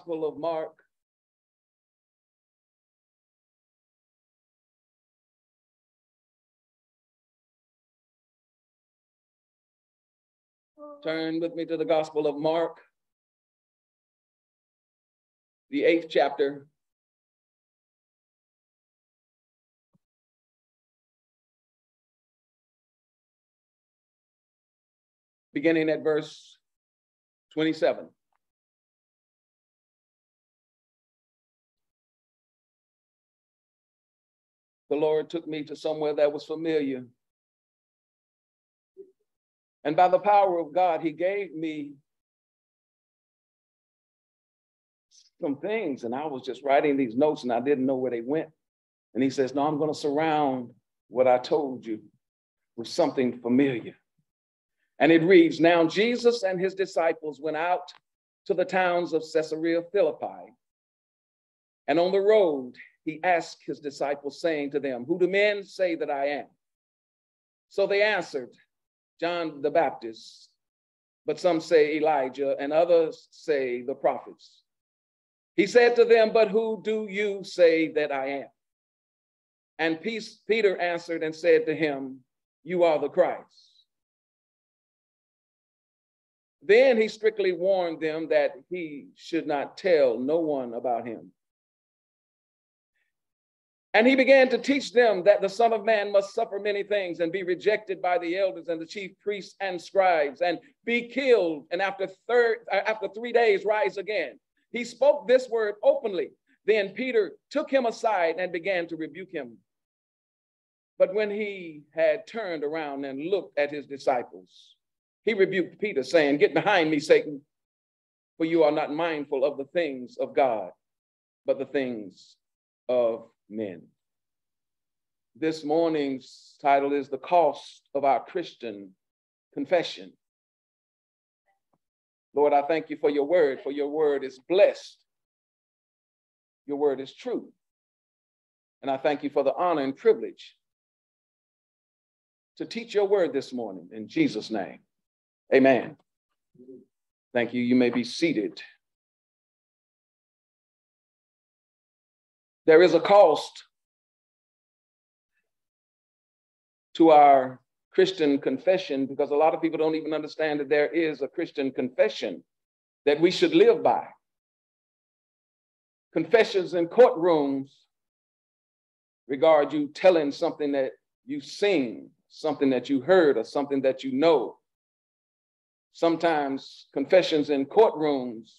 Gospel of Mark. Turn with me to the Gospel of Mark, the eighth chapter. Beginning at verse 27. The Lord took me to somewhere that was familiar. And by the power of God, He gave me some things. And I was just writing these notes and I didn't know where they went. And He says, No, I'm going to surround what I told you with something familiar. And it reads Now Jesus and his disciples went out to the towns of Caesarea Philippi. And on the road, he asked his disciples, saying to them, Who do men say that I am? So they answered, John the Baptist, but some say Elijah, and others say the prophets. He said to them, But who do you say that I am? And Peter answered and said to him, You are the Christ. Then he strictly warned them that he should not tell no one about him. And he began to teach them that the Son of Man must suffer many things and be rejected by the elders and the chief priests and scribes and be killed and after third uh, after 3 days rise again. He spoke this word openly. Then Peter took him aside and began to rebuke him. But when he had turned around and looked at his disciples, he rebuked Peter, saying, Get behind me, Satan, for you are not mindful of the things of God, but the things of men. This morning's title is The Cost of Our Christian Confession. Lord, I thank you for your word, for your word is blessed. Your word is true. And I thank you for the honor and privilege to teach your word this morning in Jesus' name. Amen. Thank you. You may be seated. There is a cost to our Christian confession because a lot of people don't even understand that there is a Christian confession that we should live by. Confessions in courtrooms regard you telling something that you've seen, something that you heard, or something that you know. Sometimes confessions in courtrooms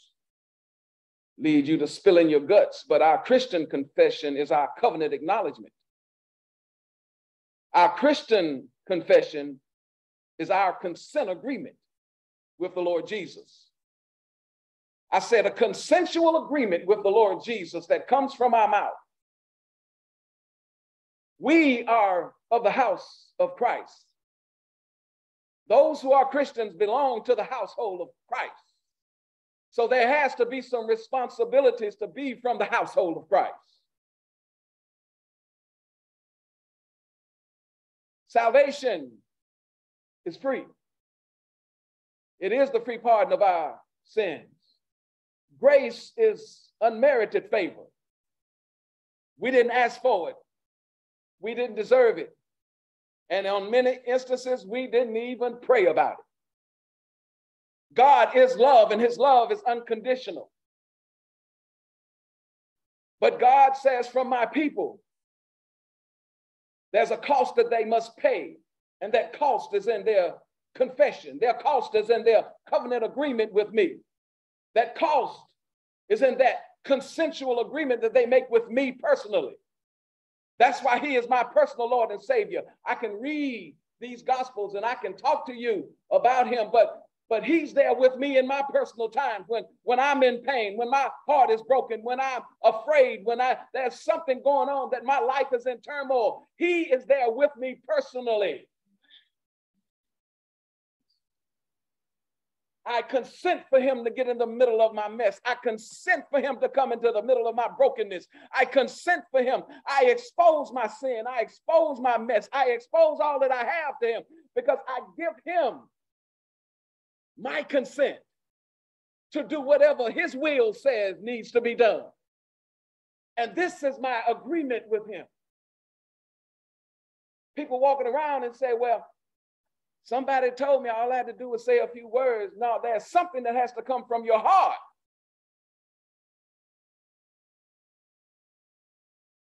lead you to spilling your guts, but our Christian confession is our covenant acknowledgement. Our Christian confession is our consent agreement with the Lord Jesus. I said a consensual agreement with the Lord Jesus that comes from our mouth. We are of the house of Christ. Those who are Christians belong to the household of Christ. So there has to be some responsibilities to be from the household of Christ. Salvation is free. It is the free pardon of our sins. Grace is unmerited favor. We didn't ask for it. We didn't deserve it. And on many instances, we didn't even pray about it. God is love, and his love is unconditional. But God says, from my people, there's a cost that they must pay, and that cost is in their confession. Their cost is in their covenant agreement with me. That cost is in that consensual agreement that they make with me personally. That's why he is my personal Lord and Savior. I can read these gospels and I can talk to you about him, but but he's there with me in my personal times when when I'm in pain, when my heart is broken, when I'm afraid, when I there's something going on that my life is in turmoil. He is there with me personally. I consent for him to get in the middle of my mess. I consent for him to come into the middle of my brokenness. I consent for him. I expose my sin. I expose my mess. I expose all that I have to him because I give him my consent. to do whatever his will says needs to be done. And this is my agreement with him. People walking around and say, well, somebody told me all I had to do was say a few words. No, there's something that has to come from your heart.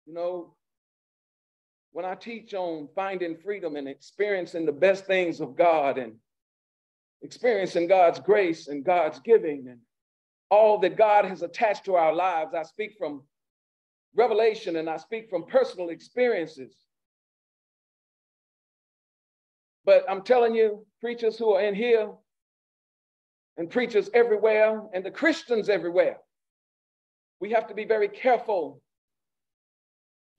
You know, when I teach on finding freedom and experiencing the best things of God and experiencing God's grace and God's giving and all that God has attached to our lives, I speak from revelation and I speak from personal experiences. But I'm telling you, preachers who are in here and preachers everywhere and the Christians everywhere, we have to be very careful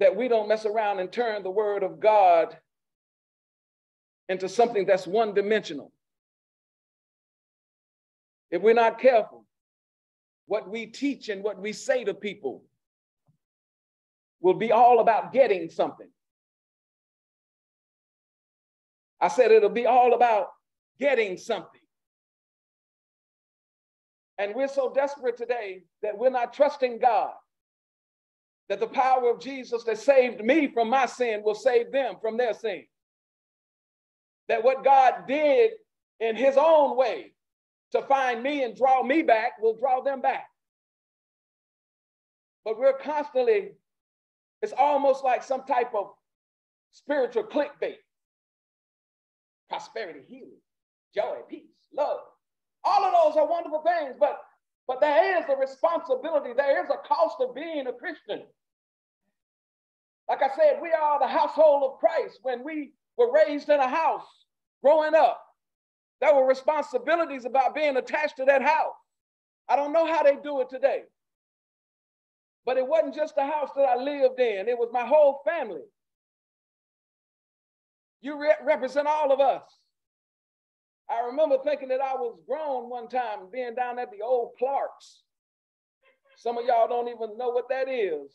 that we don't mess around and turn the word of God into something that's one dimensional. If we're not careful, what we teach and what we say to people will be all about getting something. I said it'll be all about getting something. And we're so desperate today that we're not trusting God that the power of Jesus that saved me from my sin will save them from their sin. That what God did in his own way to find me and draw me back will draw them back. But we're constantly, it's almost like some type of spiritual clickbait prosperity, healing, joy, peace, love. All of those are wonderful things, but but there is a responsibility, there is a cost of being a Christian. Like I said, we are the household of Christ. When we were raised in a house growing up, there were responsibilities about being attached to that house. I don't know how they do it today. But it wasn't just the house that I lived in, it was my whole family. You re- represent all of us. I remember thinking that I was grown one time, being down at the old Clark's. Some of y'all don't even know what that is.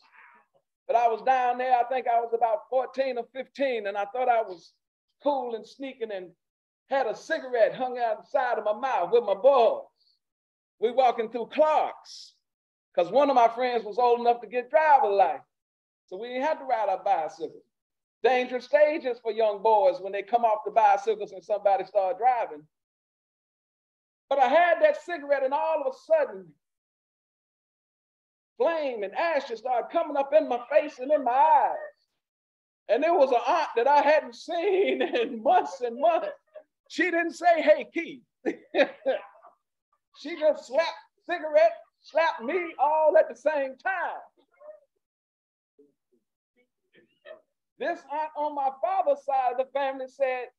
But I was down there, I think I was about 14 or 15, and I thought I was cool and sneaking and had a cigarette hung out the side of my mouth with my boys. We walking through Clark's because one of my friends was old enough to get driver license. So we didn't have to ride our bicycles. Dangerous stages for young boys when they come off the bicycles and somebody start driving. But I had that cigarette, and all of a sudden, flame and ashes started coming up in my face and in my eyes. And there was an aunt that I hadn't seen in months and months. She didn't say, hey, Keith. she just slapped cigarette, slapped me all at the same time. This aunt on my father's side of the family said,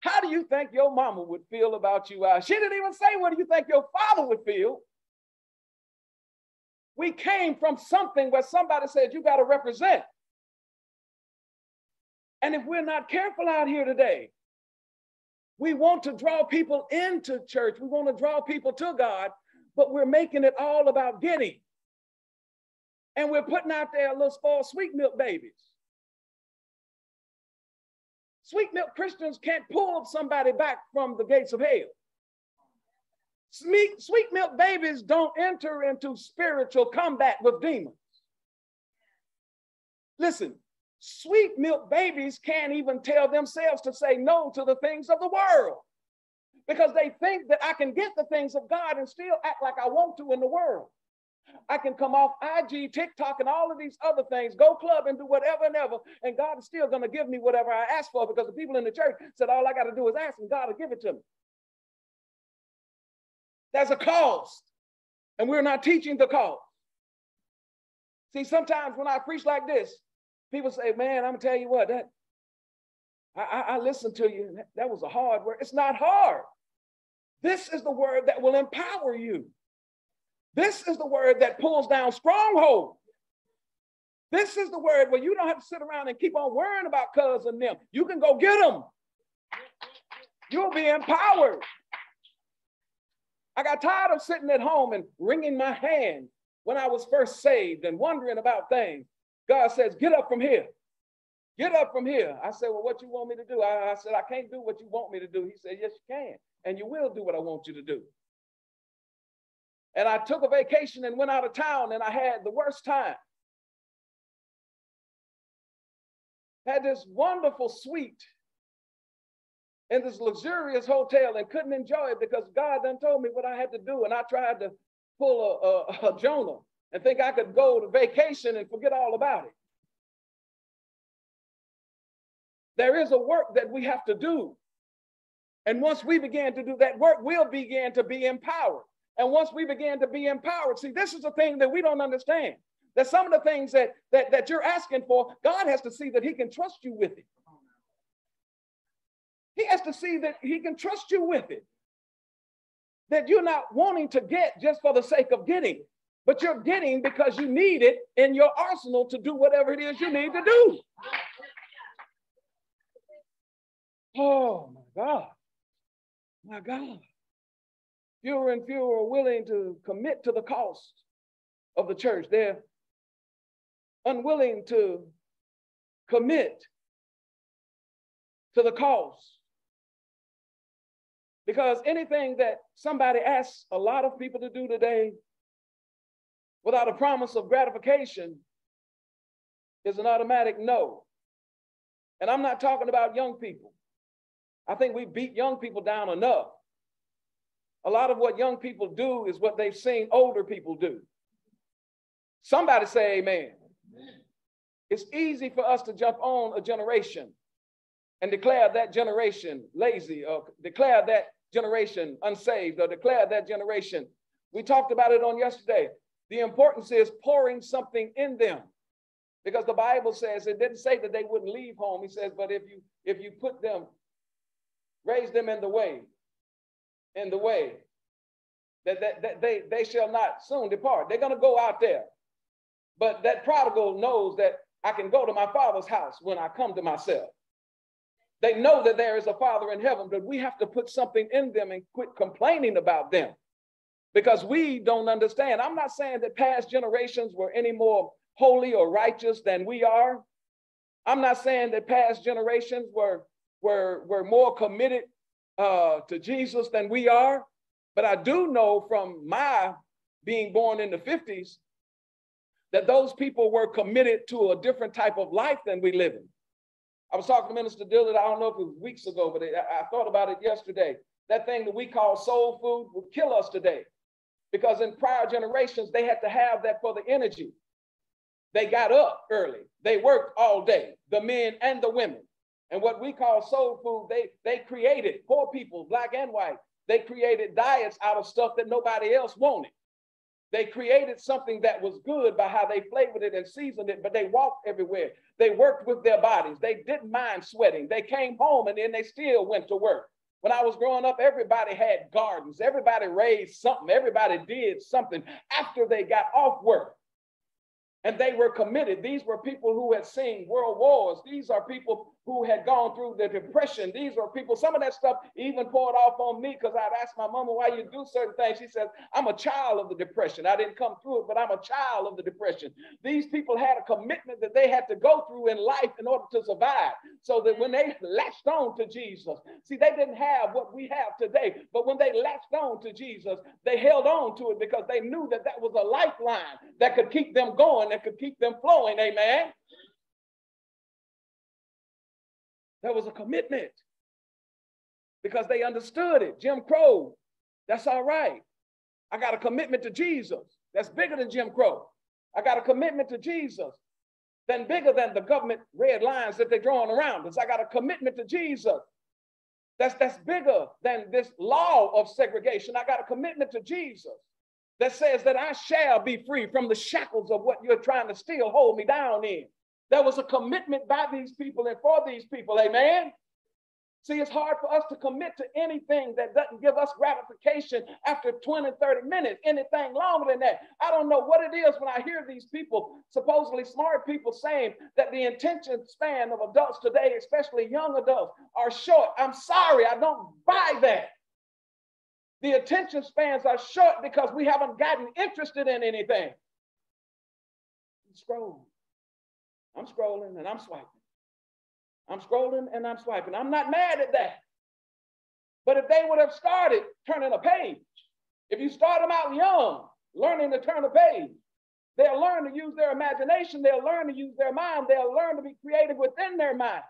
how do you think your mama would feel about you? She didn't even say, what do you think your father would feel? We came from something where somebody said, you got to represent. And if we're not careful out here today, we want to draw people into church. We want to draw people to God, but we're making it all about getting. And we're putting out there little spoiled sweet milk babies. Sweet milk Christians can't pull somebody back from the gates of hell. Sweet, sweet milk babies don't enter into spiritual combat with demons. Listen, sweet milk babies can't even tell themselves to say no to the things of the world because they think that I can get the things of God and still act like I want to in the world. I can come off IG, TikTok, and all of these other things, go club and do whatever and ever, and God is still going to give me whatever I ask for because the people in the church said all I got to do is ask and God will give it to me. There's a cost, and we're not teaching the cost. See, sometimes when I preach like this, people say, Man, I'm gonna tell you what, that I, I, I listened to you. That, was a hard word. It's not hard. This is the word that will empower you. This is the word that pulls down strongholds. This is the word where you don't have to sit around and keep on worrying about cuz and them. You can go get them. You'll be empowered. I got tired of sitting at home and wringing my hand when I was first saved and wondering about things. God says, Get up from here. Get up from here. I said, Well, what you want me to do? I, I said, I can't do what you want me to do. He said, Yes, you can. And you will do what I want you to do. And I took a vacation and went out of town and I had the worst time. Had this wonderful suite in this luxurious hotel and couldn't enjoy it because God done told me what I had to do. And I tried to pull a, a, a Jonah and think I could go to vacation and forget all about it. There is a work that we have to do. And once we begin to do that work, we'll begin to be empowered. And once we begin to be empowered, see, this is the thing that we don't understand. That some of the things that, that, that you're asking for, God has to see that He can trust you with it. He has to see that He can trust you with it. That you're not wanting to get just for the sake of getting, but you're getting because you need it in your arsenal to do whatever it is you need to do. Oh my God. My God. Fewer and fewer are willing to commit to the cost of the church. They're unwilling to commit to the cost. Because anything that somebody asks a lot of people to do today without a promise of gratification is an automatic no. And I'm not talking about young people. I think we beat young people down enough. A lot of what young people do is what they've seen older people do. Somebody say amen. amen. It's easy for us to jump on a generation and declare that generation lazy or declare that generation unsaved or declare that generation. We talked about it on yesterday. The importance is pouring something in them because the Bible says it didn't say that they wouldn't leave home. He says, but if you if you put them raise them in the way, in the way that, that, that they, they shall not soon depart. They're going to go out there. But that prodigal knows that I can go to my father's house when I come to myself. They know that there is a father in heaven, but we have to put something in them and quit complaining about them because we don't understand. I'm not saying that past generations were any more holy or righteous than we are. I'm not saying that past generations were were, were more committed uh, to Jesus than we are. But I do know from my being born in the 50s that those people were committed to a different type of life than we live in. I was talking to Minister Dillard, I don't know if it was weeks ago, but I, I thought about it yesterday. That thing that we call soul food will kill us today because in prior generations, they had to have that for the energy. They got up early, they worked all day, the men and the women. And what we call soul food, they, they created, poor people, black and white, they created diets out of stuff that nobody else wanted. They created something that was good by how they flavored it and seasoned it, but they walked everywhere. They worked with their bodies. They didn't mind sweating. They came home and then they still went to work. When I was growing up, everybody had gardens. Everybody raised something. Everybody did something after they got off work and they were committed. These were people who had seen world wars. These are people who had gone through the depression. These were people, some of that stuff even poured off on me because I'd ask my mama why you do certain things. She says, I'm a child of the depression. I didn't come through it, but I'm a child of the depression. These people had a commitment that they had to go through in life in order to survive. So that when they latched on to Jesus, see, they didn't have what we have today, but when they latched on to Jesus, they held on to it because they knew that that was a lifeline that could keep them going, that could keep them flowing. Amen. There was a commitment because they understood it. Jim Crow, that's all right. I got a commitment to Jesus. That's bigger than Jim Crow. I got a commitment to Jesus. Then bigger than the government red lines that they're drawing around us. I got a commitment to Jesus. That's, that's bigger than this law of segregation. I got a commitment to Jesus that says that I shall be free from the shackles of what you're trying to still hold me down in. There was a commitment by these people and for these people. Amen. See, it's hard for us to commit to anything that doesn't give us gratification after 20, 30 minutes, anything longer than that. I don't know what it is when I hear these people, supposedly smart people, saying that the attention span of adults today, especially young adults, are short. I'm sorry, I don't buy that. The attention spans are short because we haven't gotten interested in anything. Scroll. I'm scrolling and I'm swiping. I'm scrolling and I'm swiping. I'm not mad at that. But if they would have started turning a page If you start them out young, learning to turn a page, they'll learn to use their imagination, they'll learn to use their mind, they'll learn to be creative within their mind.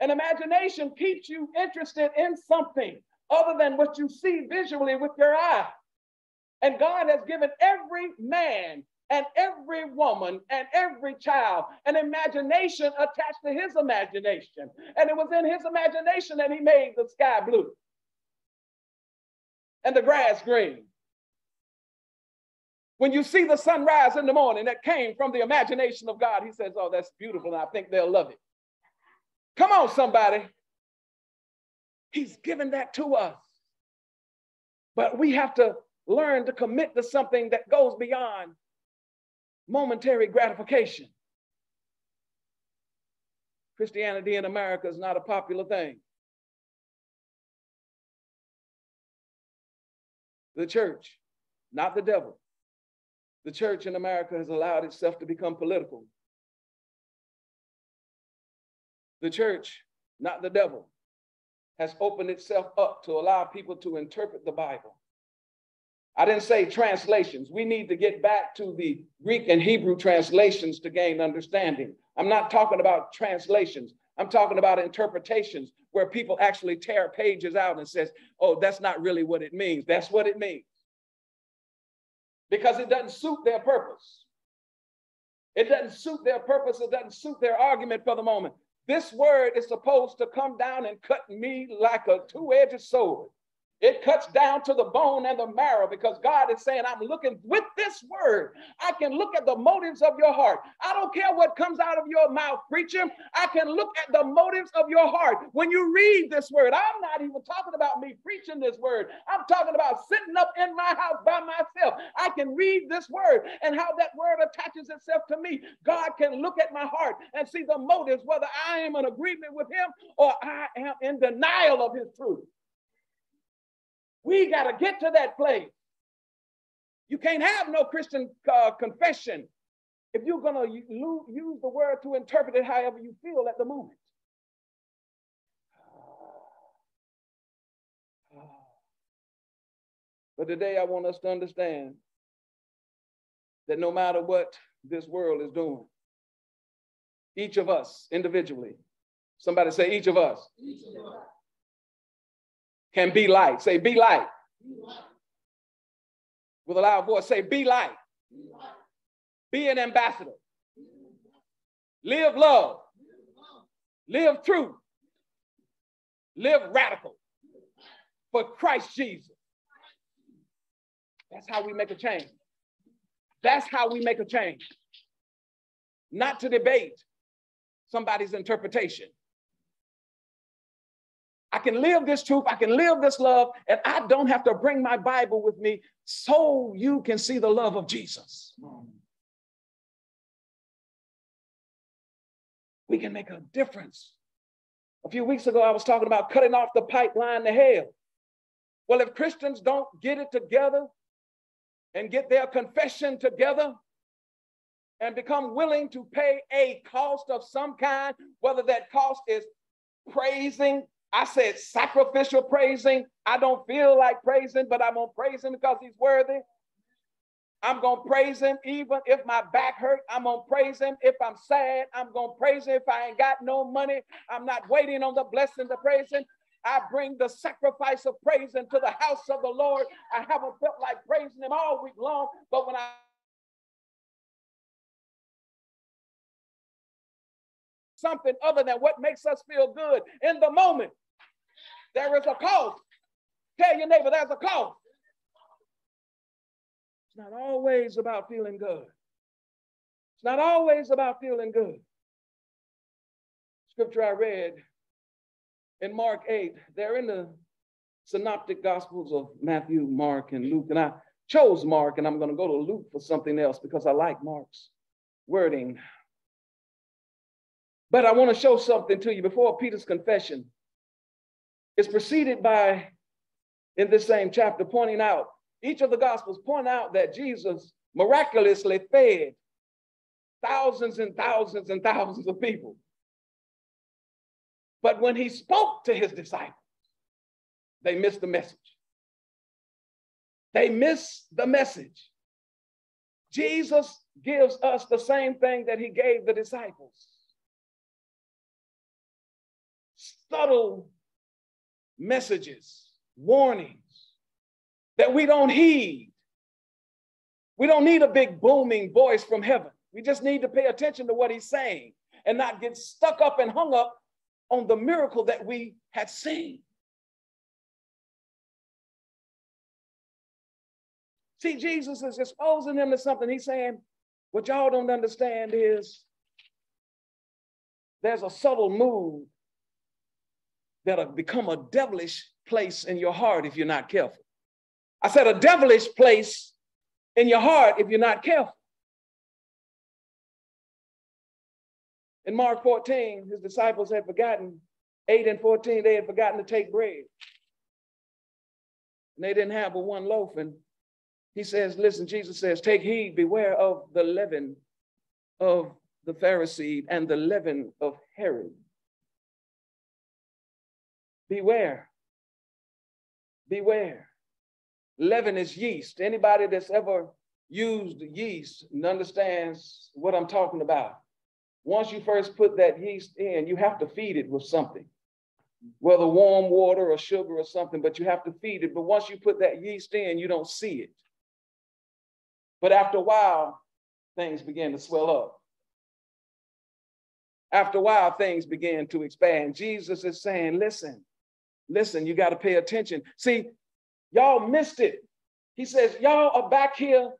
And imagination keeps you interested in something other than what you see visually with your eye. And God has given every man and every woman and every child an imagination attached to his imagination. And it was in his imagination that he made the sky blue and the grass green. When you see the sunrise in the morning that came from the imagination of God, he says, Oh, that's beautiful, and I think they'll love it. Come on, somebody. He's given that to us. But we have to learn to commit to something that goes beyond momentary gratification. Christianity in America is not a popular thing. The church, not the devil. The church in America has allowed itself to become political. The church, not the devil, has opened itself up to allow people to interpret the Bible. I didn't say translations. We need to get back to the Greek and Hebrew translations to gain understanding. I'm not talking about translations. I'm talking about interpretations where people actually tear pages out and says, "Oh, that's not really what it means." That's what it means. Because it doesn't suit their purpose. It doesn't suit their purpose. It doesn't suit their argument for the moment. This word is supposed to come down and cut me like a two edged sword. It cuts down to the bone and the marrow because God is saying, I'm looking with this word. I can look at the motives of your heart. I don't care what comes out of your mouth, preacher. I can look at the motives of your heart. When you read this word, I'm not even talking about me preaching this word. I'm talking about sitting up in my house by myself. I can read this word and how that word attaches itself to me. God can look at my heart and see the motives, whether I am in agreement with him or I am in denial of his truth. We got to get to that place. You can't have no Christian uh, confession if you're going to use the word to interpret it however you feel at the moment. But today I want us to understand that no matter what this world is doing, each of us individually, somebody say, each of us, each of us can be light. Say, be light. Be light. With a loud voice, say, be light. Be, light. be an ambassador. Live love. Live truth. Live radical for Christ Jesus. That's how we make a change. That's how we make a change. Not to debate somebody's interpretation. I can live this truth, I can live this love, and I don't have to bring my Bible with me so you can see the love of Jesus. We can make a difference. A few weeks ago, I was talking about cutting off the pipeline to hell. Well, if Christians don't get it together and get their confession together and become willing to pay a cost of some kind, whether that cost is praising I said sacrificial praising. I don't feel like praising, but I'm to praise him because he's worthy. I'm to praise him even if my back hurt. I'm to praise him if I'm sad. I'm to praise him if I ain't got no money. I'm not waiting on the blessing to praise him. I bring the sacrifice of praise into the house of the Lord. I haven't felt like praising him all week long, but when I something other than what makes us feel good in the moment. There is a cost. Tell your neighbor there's a cost. It's not always about feeling good. It's not always about feeling good. Scripture I read in Mark 8, they're in the synoptic gospels of Matthew, Mark, and Luke. And I chose Mark, and I'm going to go to Luke for something else because I like Mark's wording. But I want to show something to you before Peter's confession. It's preceded by, in this same chapter, pointing out, each of the Gospels point out that Jesus miraculously fed thousands and thousands and thousands of people. But when he spoke to his disciples, they missed the message. They miss the message. Jesus gives us the same thing that he gave the disciples subtle messages, warnings that we don't heed. We don't need a big booming voice from heaven. We just need to pay attention to what he's saying and not get stuck up and hung up on the miracle that we had seen. See, Jesus is exposing them to something. He's saying, what y'all don't understand is there's a subtle move that'll become a devilish place in your heart if you're not careful. I said a devilish place in your heart if you're not careful. In Mark 14, his disciples had forgotten, 8 and 14, they had forgotten to take bread. And they didn't have but one loaf. And he says, listen, Jesus says, take heed, beware of the leaven of the Pharisee and the leaven of Herod. Beware. Beware. Leaven is yeast. Anybody that's ever used yeast understands what I'm talking about. Once you first put that yeast in, you have to feed it with something, whether warm water or sugar or something, but you have to feed it. But once you put that yeast in, you don't see it. But after a while, things begin to swell up. After a while, things begin to expand. Jesus is saying, listen, listen, you got to pay attention. See, y'all missed it. He says, y'all are back here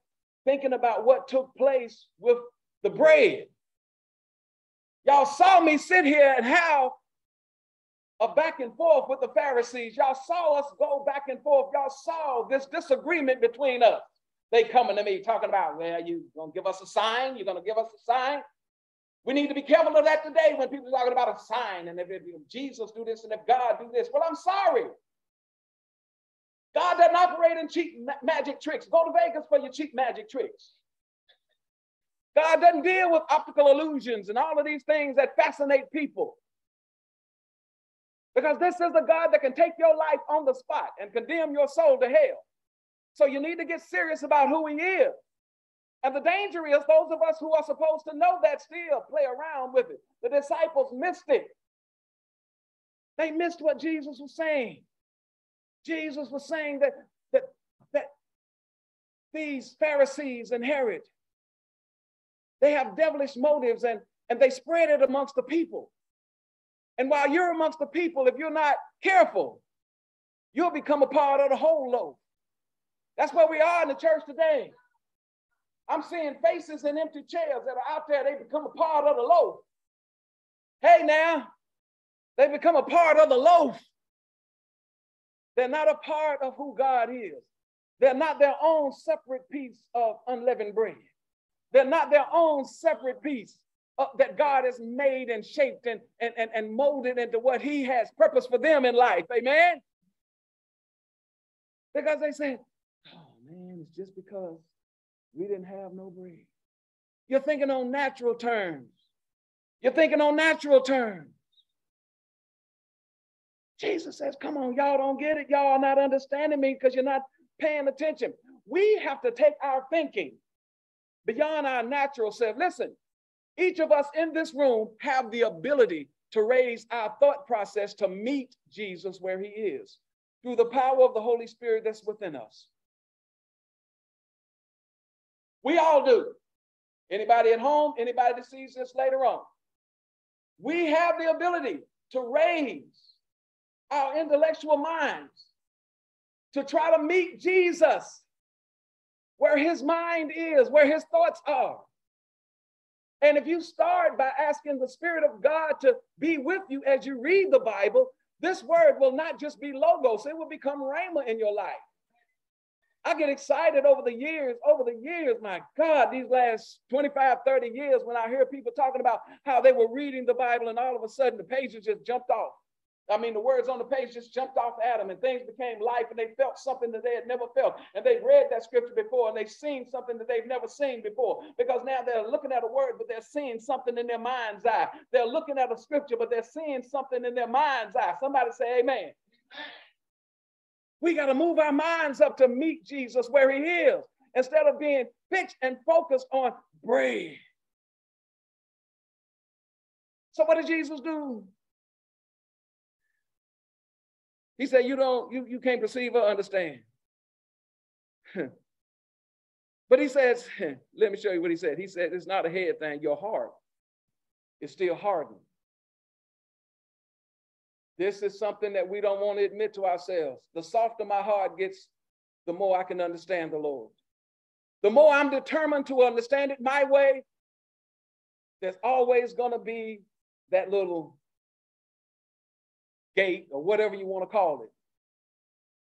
thinking about what took place with the bread. Y'all saw me sit here and have a back and forth with the Pharisees. Y'all saw us go back and forth. Y'all saw this disagreement between us. They coming to me talking about, well, you gonna give us a sign? You're gonna give us a sign? We need to be careful of that today when people are talking about a sign and if, if Jesus do this and if God do this. Well, I'm sorry. God doesn't operate in cheap ma- magic tricks. Go to Vegas for your cheap magic tricks. God doesn't deal with optical illusions and all of these things that fascinate people. Because this is a God that can take your life on the spot and condemn your soul to hell. So you need to get serious about who he is. And the danger is those of us who are supposed to know that still play around with it. The disciples missed it. They missed what Jesus was saying. Jesus was saying that, that, that these Pharisees and Herod, they have devilish motives and, and they spread it amongst the people. And while you're amongst the people, if you're not careful, you'll become a part of the whole loaf. That's where we are in the church today. I'm seeing faces in empty chairs that are out there. They become a part of the loaf. Hey, now, they become a part of the loaf. They're not a part of who God is. They're not their own separate piece of unleavened bread. They're not their own separate piece of, that God has made and shaped and, and, and, and molded into what He has purpose for them in life. Amen? Because they said, oh man, it's just because we didn't have no bread. You're thinking on natural terms. You're thinking on natural terms. Jesus says, Come on, y'all don't get it. Y'all are not understanding me because you're not paying attention. We have to take our thinking beyond our natural self. Listen, each of us in this room have the ability to raise our thought process to meet Jesus where he is through the power of the Holy Spirit that's within us. We all do. Anybody at home, anybody that sees this later on. We have the ability to raise our intellectual minds to try to meet Jesus where his mind is, where his thoughts are. And if you start by asking the Spirit of God to be with you as you read the Bible, this word will not just be logos, it will become rhema in your life. I get excited over the years, over the years, my God, these last 25, 30 years, when I hear people talking about how they were reading the Bible and all of a sudden the pages just jumped off. I mean, the words on the page just jumped off at them and things became life and they felt something that they had never felt. And they read that scripture before and they've seen something that they've never seen before because now they're looking at a word, but they're seeing something in their mind's eye. They're looking at a scripture, but they're seeing something in their mind's eye. Somebody say, Amen. We got to move our minds up to meet Jesus where he is instead of being fixed and focused on bread. So what did Jesus do? He said, You don't, you, you can't perceive or understand. but he says, let me show you what he said. He said, it's not a head thing, your heart is still hardened. This is something that we don't want to admit to ourselves. The softer my heart gets, the more I can understand the Lord. The more I'm determined to understand it my way, there's always going to be that little gate or whatever you want to call it.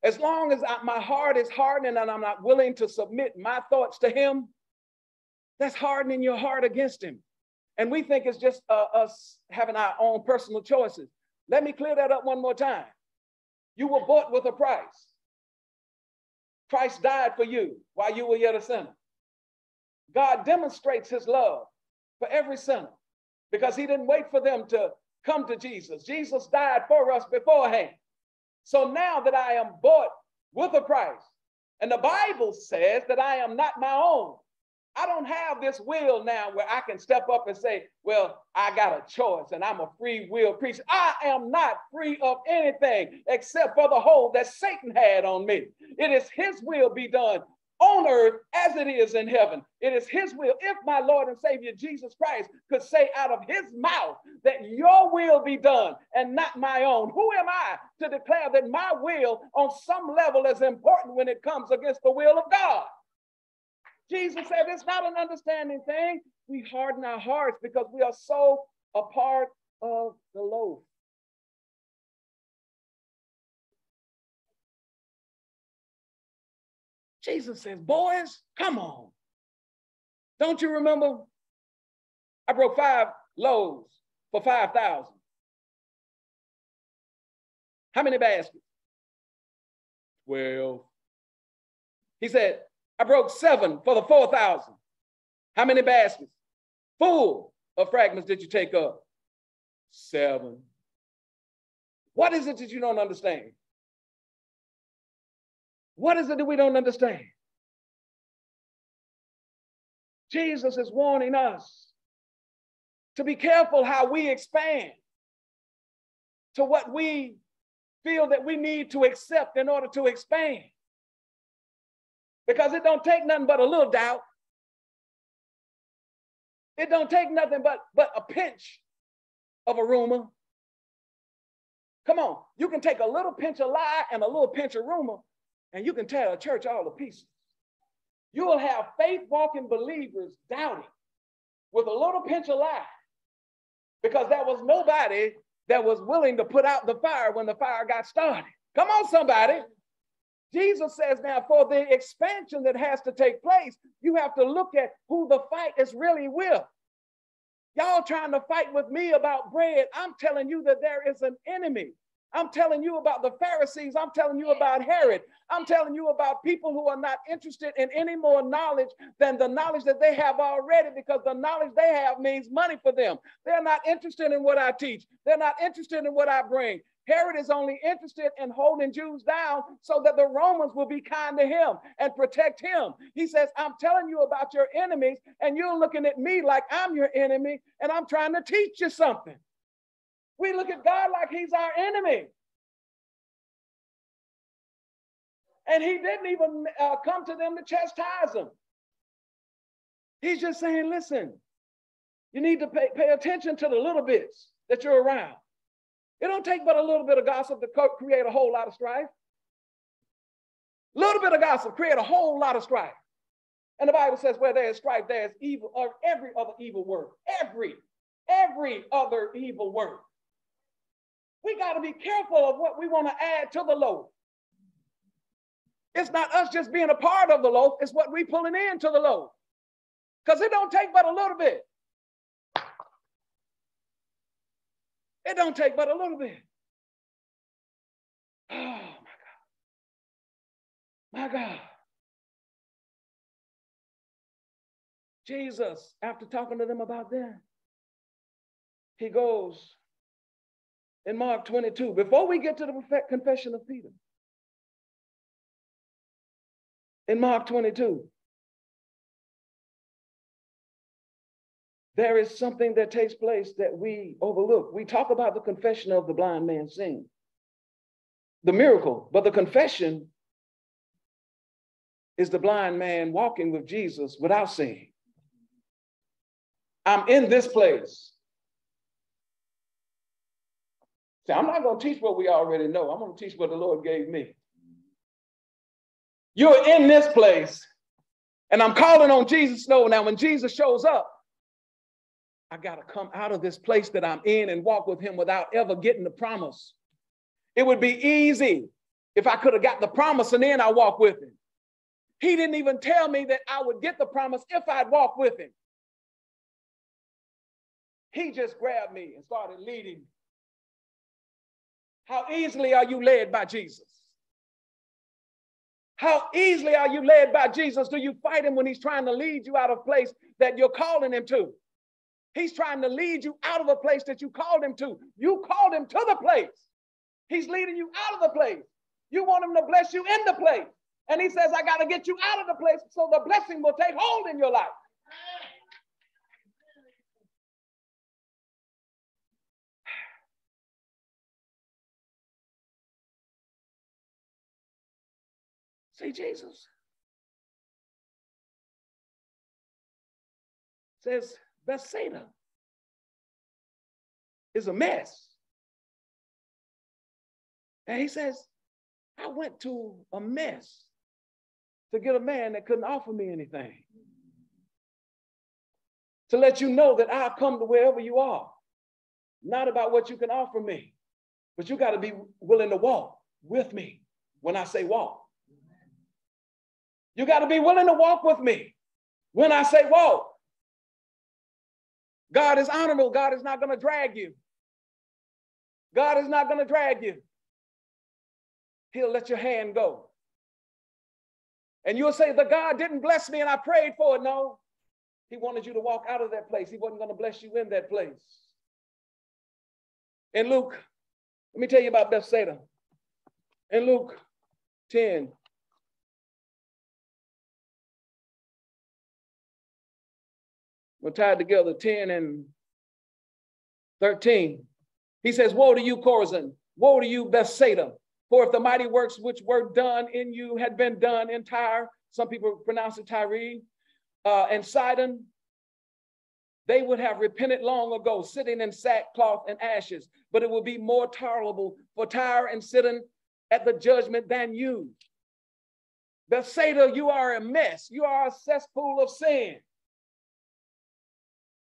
As long as I, my heart is hardening and I'm not willing to submit my thoughts to Him, that's hardening your heart against Him. And we think it's just uh, us having our own personal choices. Let me clear that up one more time. You were bought with a price. Christ died for you while you were yet a sinner. God demonstrates his love for every sinner because he didn't wait for them to come to Jesus. Jesus died for us beforehand. So now that I am bought with a price, and the Bible says that I am not my own, I don't have this will now where I can step up and say, well, I got a choice and I'm a free will preacher. I am not free of anything except for the hold that Satan had on me. It is his will be done on earth as it is in heaven. It is his will. If my Lord and Savior Jesus Christ could say out of his mouth that your will be done and not my own, who am I to declare that my will on some level is important when it comes against the will of God? Jesus said it's not an understanding thing. We harden our hearts because we are so a part of the loaf. Jesus says, Boys, come on. Don't you remember? I broke five loaves for 5,000. How many baskets? 12. He said, I broke seven for the 4,000. How many baskets? Full of fragments did you take up? Seven. What is it that you don't understand? What is it that we don't understand? Jesus is warning us to be careful how we expand to what we feel that we need to accept in order to expand because it don't take nothing but a little doubt. It don't take nothing but, but a pinch of a rumor. Come on, you can take a little pinch of lie and a little pinch of rumor, and you can tear a church all to pieces. You will have faith walking believers doubting with a little pinch of lie because there was nobody that was willing to put out the fire when the fire got started. Come on, somebody. Jesus says now, for the expansion that has to take place, you have to look at who the fight is really with. Y'all trying to fight with me about bread. I'm telling you that there is an enemy. I'm telling you about the Pharisees. I'm telling you about Herod. I'm telling you about people who are not interested in any more knowledge than the knowledge that they have already because the knowledge they have means money for them. They're not interested in what I teach. They're not interested in what I bring. Herod is only interested in holding Jews down so that the Romans will be kind to him and protect him. He says, I'm telling you about your enemies, and you're looking at me like I'm your enemy, and I'm trying to teach you something. We look at God like he's our enemy. And he didn't even uh, come to them to chastise them. He's just saying, listen, you need to pay, pay attention to the little bits that you're around. It don't take but a little bit of gossip to co- create a whole lot of strife. A little bit of gossip create a whole lot of strife. And the Bible says, where there is strife, there is evil, or every other evil word. Every, every other evil word. We got to be careful of what we want to add to the loaf. It's not us just being a part of the loaf, it's what we pulling into the loaf. Because it don't take but a little bit. It don't take but a little bit. Oh my God. My God. Jesus, after talking to them about that, he goes in Mark 22. Before we get to the confession of Peter, in Mark 22. There is something that takes place that we overlook. We talk about the confession of the blind man seeing, the miracle, but the confession is the blind man walking with Jesus without seeing. I'm in this place. See, I'm not going to teach what we already know. I'm going to teach what the Lord gave me. You're in this place, and I'm calling on Jesus. No, now when Jesus shows up, I got to come out of this place that I'm in and walk with him without ever getting the promise. It would be easy if I could have got the promise and then I walk with him. He didn't even tell me that I would get the promise if I'd walk with him. He just grabbed me and started leading. Me. How easily are you led by Jesus? How easily are you led by Jesus? Do you fight him when he's trying to lead you out of place that you're calling him to? He's trying to lead you out of a place that you called him to. You called him to the place. He's leading you out of the place. You want him to bless you in the place. And he says, I got to get you out of the place so the blessing will take hold in your life. See, Jesus. Says Bethsaida is a mess. And he says, I went to a mess to get a man that couldn't offer me anything. To let you know that I'll come to wherever you are. Not about what you can offer me, but you got to be willing to walk with me when I say walk. You got to be willing to walk with me when I say walk. God is honorable. God is not going to drag you. God is not going to drag you. He'll let your hand go. And you'll say, The God didn't bless me and I prayed for it. No, He wanted you to walk out of that place. He wasn't going to bless you in that place. In Luke, let me tell you about Bethsaida. In Luke 10, tied together 10 and 13. He says, Woe to you, Chorazin! Woe to you, Bethsaida! For if the mighty works which were done in you had been done in Tyre, some people pronounce it Tyre, uh, and Sidon, they would have repented long ago, sitting in sackcloth and ashes. But it would be more tolerable for Tyre and Sidon at the judgment than you. Bethsaida, you are a mess. You are a cesspool of sin.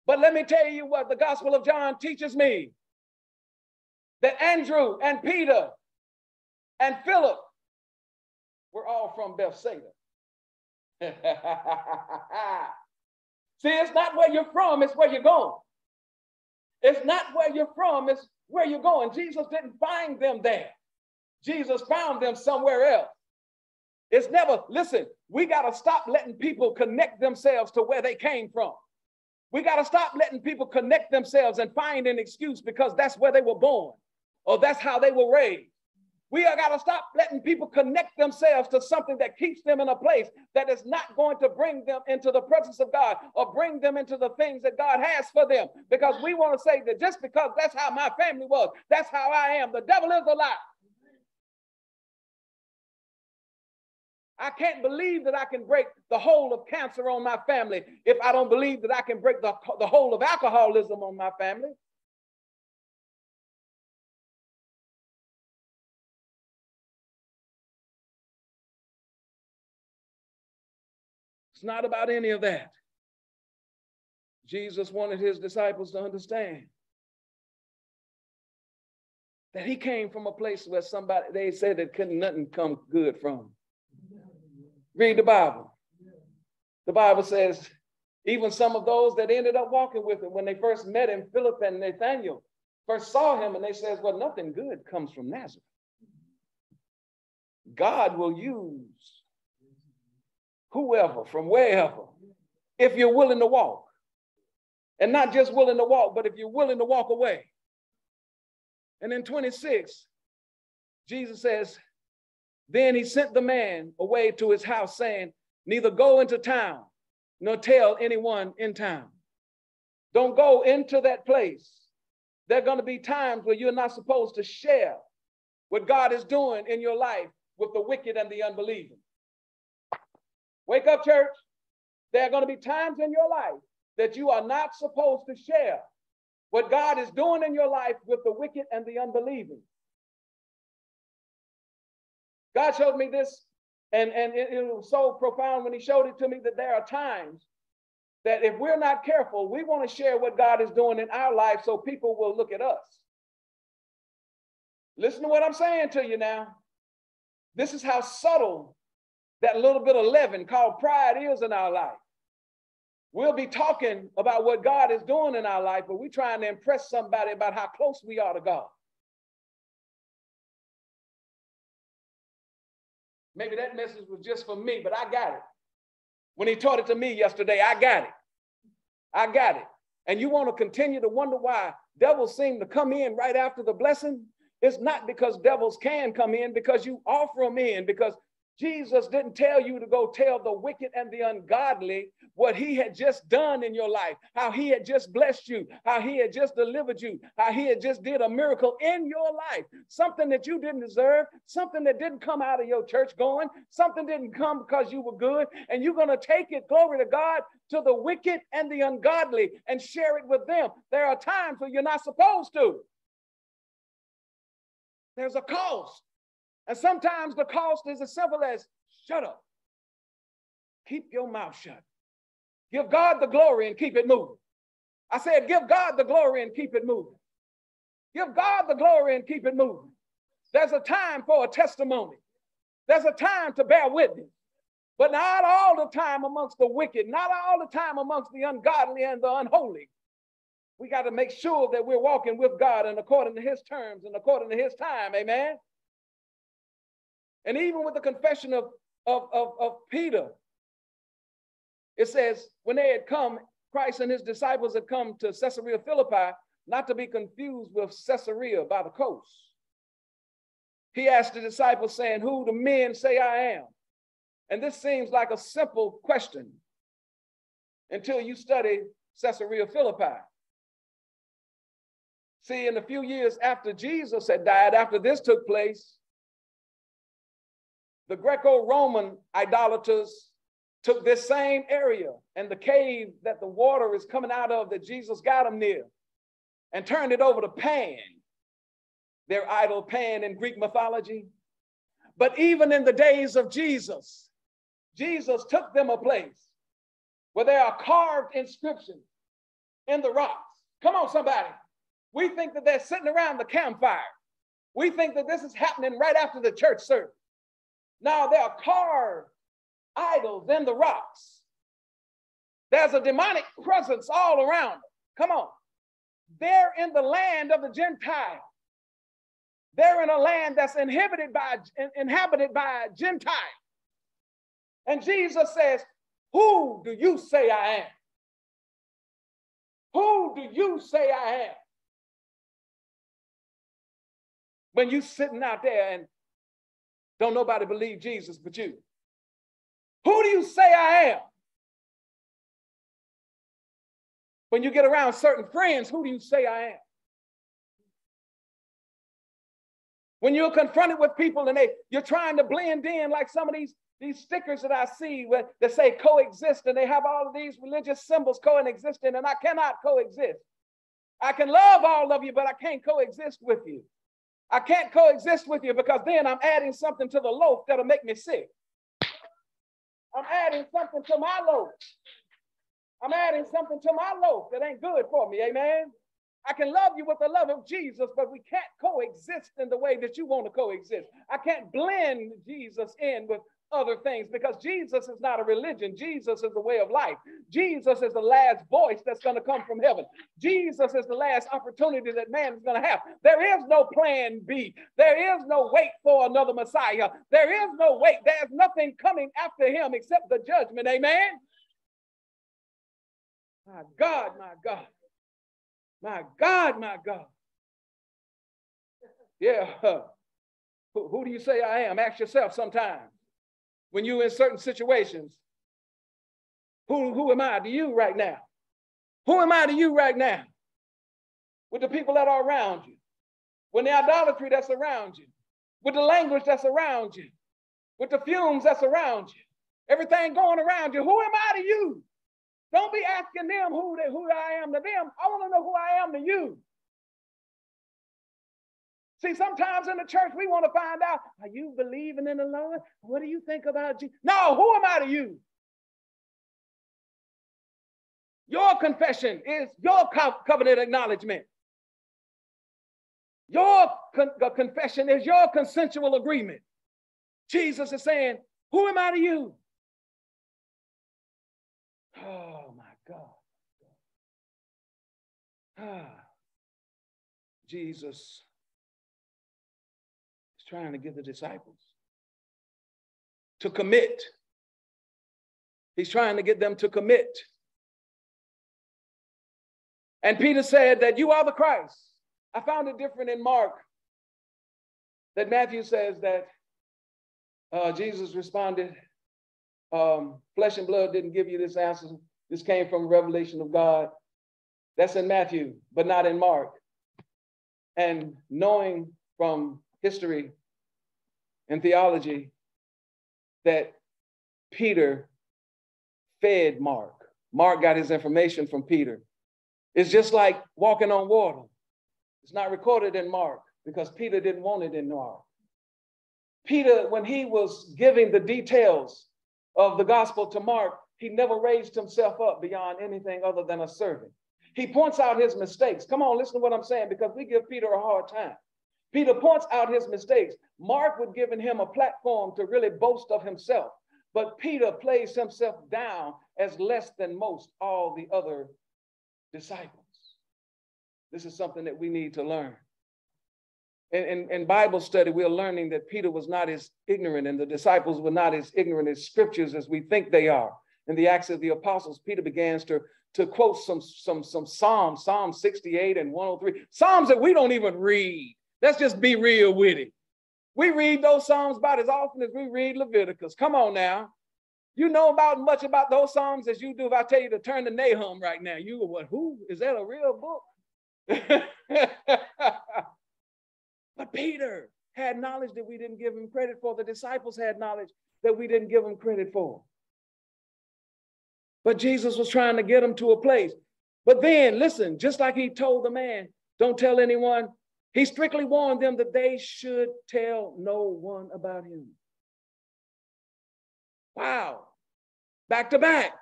But let me tell you what the Gospel of John teaches me that Andrew and Peter and Philip were all from Bethsaida. See, it's not where you're from, it's where you're going. It's not where you're from, it's where you're going. Jesus didn't find them there, Jesus found them somewhere else. It's never, listen, we got to stop letting people connect themselves to where they came from. We got to stop letting people connect themselves and find an excuse because that's where they were born or that's how they were raised. We got to stop letting people connect themselves to something that keeps them in a place that is not going to bring them into the presence of God or bring them into the things that God has for them. Because we want to say that just because that's how my family was, that's how I am. The devil is a lie. I can't believe that I can break the whole of cancer on my family if I don't believe that I can break the, the whole of alcoholism on my family. It's not about any of that. Jesus wanted his disciples to understand that he came from a place where somebody, they said that couldn't nothing come good from. Read the Bible. The Bible says, even some of those that ended up walking with him when they first met him, Philip and Nathaniel, first saw him and they said, well, nothing good comes from Nazareth. God will use whoever, from wherever, if you're willing to walk. And not just willing to walk, but if you're willing to walk away. And in 26, Jesus says, Then he sent the man away to his house, saying, Neither go into town, nor tell anyone in town. Don't go into that place. There are going to be times where you're not supposed to share what God is doing in your life with the wicked and the unbelieving. Wake up, church. There are going to be times in your life that you are not supposed to share what God is doing in your life with the wicked and the unbelieving. God showed me this, and, and it, it was so profound when He showed it to me that there are times that if we're not careful, we want to share what God is doing in our life so people will look at us. Listen to what I'm saying to you now. This is how subtle that little bit of leaven called pride is in our life. We'll be talking about what God is doing in our life, but we're trying to impress somebody about how close we are to God. Maybe that message was just for me, but I got it. When he taught it to me yesterday, I got it. I got it. And you want to continue to wonder why devils seem to come in right after the blessing? It's not because devils can come in, because you offer them in, because Jesus didn't tell you to go tell the wicked and the ungodly what he had just done in your life, how he had just blessed you, how he had just delivered you, how he had just did a miracle in your life, something that you didn't deserve, something that didn't come out of your church going, something didn't come because you were good, and you're going to take it, glory to God, to the wicked and the ungodly and share it with them. There are times where you're not supposed to. There's a cost. And sometimes the cost is as simple as shut up. Keep your mouth shut. Give God the glory and keep it moving. I said, give God the glory and keep it moving. Give God the glory and keep it moving. There's a time for a testimony. There's a time to bear witness, but not all the time amongst the wicked, not all the time amongst the ungodly and the unholy. We got to make sure that we're walking with God and according to his terms and according to his time. Amen. And even with the confession of, of, of, of Peter, it says, when they had come, Christ and his disciples had come to Caesarea Philippi, not to be confused with Caesarea by the coast. He asked the disciples, saying, Who do men say I am? And this seems like a simple question until you study Caesarea Philippi. See, in a few years after Jesus had died, after this took place, the Greco Roman idolaters took this same area and the cave that the water is coming out of that Jesus got them near and turned it over to Pan, their idol Pan in Greek mythology. But even in the days of Jesus, Jesus took them a place where there are carved inscriptions in the rocks. Come on, somebody. We think that they're sitting around the campfire. We think that this is happening right after the church service. Now there are carved idols in the rocks. There's a demonic presence all around them. Come on. They're in the land of the Gentile. They're in a land that's inhabited by inhabited by Gentile. And Jesus says, Who do you say I am? Who do you say I am? When you sitting out there and don't nobody believe Jesus but you. Who do you say I am? When you get around certain friends, who do you say I am? When you're confronted with people and they you're trying to blend in like some of these these stickers that I see with, that say coexist and they have all of these religious symbols coexisting and I cannot coexist. I can love all of you, but I can't coexist with you. I can't coexist with you because then I'm adding something to the loaf that'll make me sick. I'm adding something to my loaf. I'm adding something to my loaf that ain't good for me. Amen. I can love you with the love of Jesus, but we can't coexist in the way that you want to coexist. I can't blend Jesus in with other things because Jesus is not a religion. Jesus is the way of life. Jesus is the last voice that's going to come from heaven. Jesus is the last opportunity that man is going to have. There is no plan B. There is no wait for another Messiah. There is no wait. There's nothing coming after him except the judgment. Amen. My God, my God. My God, my God. Yeah. Who, who do you say I am? Ask yourself sometimes when you're in certain situations. Who, who am I to you right now? Who am I to you right now? With the people that are around you, with the idolatry that's around you, with the language that's around you, with the fumes that's around you, everything going around you. Who am I to you? Don't be asking them who, they, who I am to them. I want to know who I am to you. See, sometimes in the church, we want to find out, are you believing in the Lord? What do you think about Jesus? No, who am I to you? Your confession is your covenant acknowledgement. Your con confession is your consensual agreement. Jesus is saying, Who am I to you? Oh my God. Ah, Jesus trying to get the disciples to commit. He's trying to get them to commit. And Peter said that you are the Christ. I found it different in Mark that Matthew says that uh, Jesus responded, um, flesh and blood didn't give you this answer. This came from revelation of God. That's in Matthew, but not in Mark. And knowing from history and theology that Peter fed Mark. Mark got his information from Peter. It's just like walking on water. It's not recorded in Mark because Peter didn't want it in Mark. Peter, when he was giving the details of the gospel to Mark, he never raised himself up beyond anything other than a servant. He points out his mistakes. Come on, listen to what I'm saying because we give Peter a hard time. Peter points out his mistakes. Mark would given him a platform to really boast of himself, but Peter plays himself down as less than most all the other disciples. This is something that we need to learn. In, in, in, Bible study, we're learning that Peter was not as ignorant and the disciples were not as ignorant as scriptures as we think they are. In the Acts of the Apostles, Peter begins to, to quote some, some, some Psalms, Psalm 68 and 103, Psalms that we don't even read. Let's just be real with it. We read those Psalms about as often as we read Leviticus. Come on now. You know about much about those Psalms as you do if I tell you to turn to Nahum right now. You go, what, who? Is that a real book? but Peter had knowledge that we didn't give him credit for. The disciples had knowledge that we didn't give him credit for. But Jesus was trying to get them to a place. But then, listen, just like he told the man, don't tell anyone, he strictly warned them that they should tell no one about him. Wow. Back to back.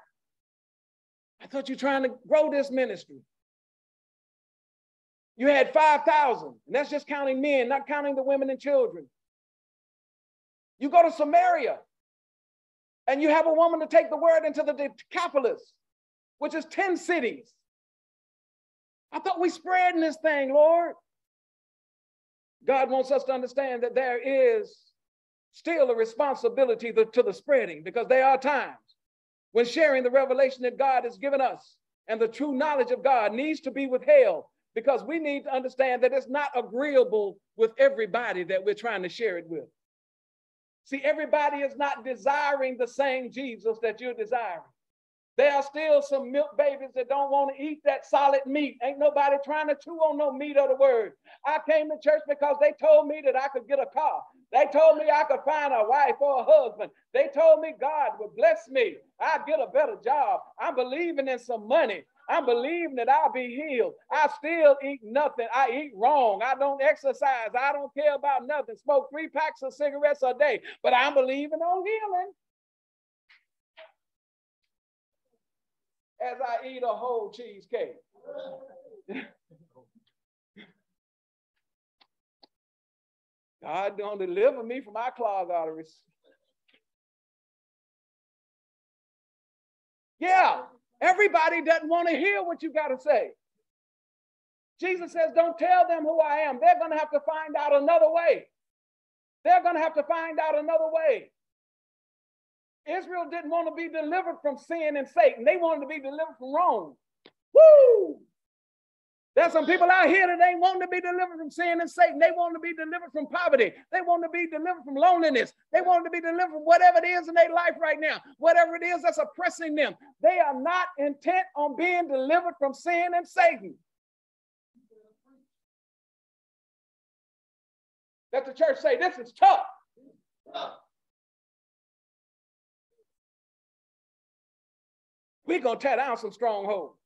I thought you were trying to grow this ministry. You had 5,000, and that's just counting men, not counting the women and children. You go to Samaria, and you have a woman to take the word into the Decapolis, which is 10 cities. I thought we spreading this thing, Lord. God wants us to understand that there is still a responsibility to, to the spreading because there are times when sharing the revelation that God has given us and the true knowledge of God needs to be withheld because we need to understand that it's not agreeable with everybody that we're trying to share it with. See, everybody is not desiring the same Jesus that you're desiring. There are still some milk babies that don't want to eat that solid meat. Ain't nobody trying to chew on no meat of the word. I came to church because they told me that I could get a car. They told me I could find a wife or a husband. They told me God would bless me. I'd get a better job. I'm believing in some money. I'm believing that I'll be healed. I still eat nothing. I eat wrong. I don't exercise. I don't care about nothing. Smoke three packs of cigarettes a day, but I'm believing on healing. As I eat a whole cheesecake. God don't deliver me from my clogged arteries. Yeah, everybody doesn't want to hear what you got to say. Jesus says, Don't tell them who I am. They're going to have to find out another way. They're going to have to find out another way. Israel didn't want to be delivered from sin and Satan, they wanted to be delivered from Rome. Woo! There's some people out here that they want to be delivered from sin and Satan. They want to be delivered from poverty. They want to be delivered from loneliness. They want to be delivered from whatever it is in their life right now, whatever it is that's oppressing them. They are not intent on being delivered from sin and Satan. Let the church say, This is tough. We're going to tear down some strongholds.